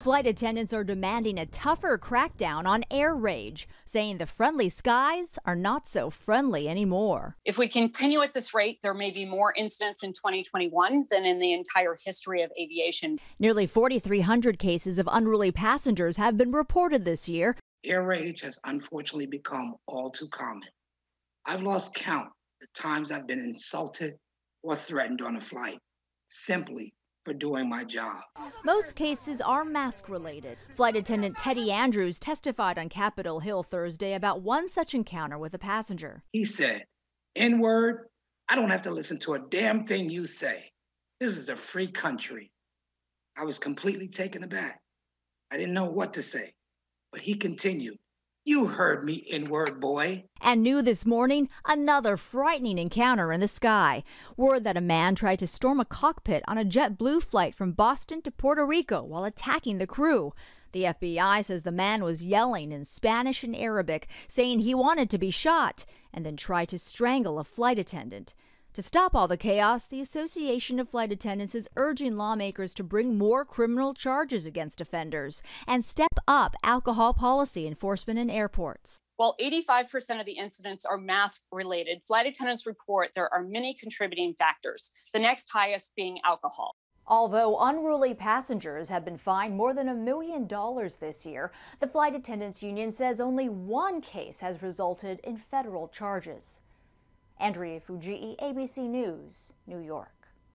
Flight attendants are demanding a tougher crackdown on air rage, saying the friendly skies are not so friendly anymore. If we continue at this rate, there may be more incidents in 2021 than in the entire history of aviation. Nearly 4,300 cases of unruly passengers have been reported this year. Air rage has unfortunately become all too common. I've lost count the times I've been insulted or threatened on a flight simply for doing my job. Most cases are mask related. Flight attendant Teddy Andrews testified on Capitol Hill Thursday about one such encounter with a passenger. He said, N word, I don't have to listen to a damn thing you say. This is a free country. I was completely taken aback. I didn't know what to say. But he continued, you heard me, N word boy. And new this morning, another frightening encounter in the sky. Word that a man tried to storm a cockpit on a JetBlue flight from Boston to Puerto Rico while attacking the crew. The FBI says the man was yelling in Spanish and Arabic, saying he wanted to be shot, and then tried to strangle a flight attendant. To stop all the chaos, the Association of Flight Attendants is urging lawmakers to bring more criminal charges against offenders and step up alcohol policy enforcement in airports. While 85% of the incidents are mask related, flight attendants report there are many contributing factors, the next highest being alcohol. Although unruly passengers have been fined more than a million dollars this year, the Flight Attendants Union says only one case has resulted in federal charges. Andrea Fujii, ABC News, New York.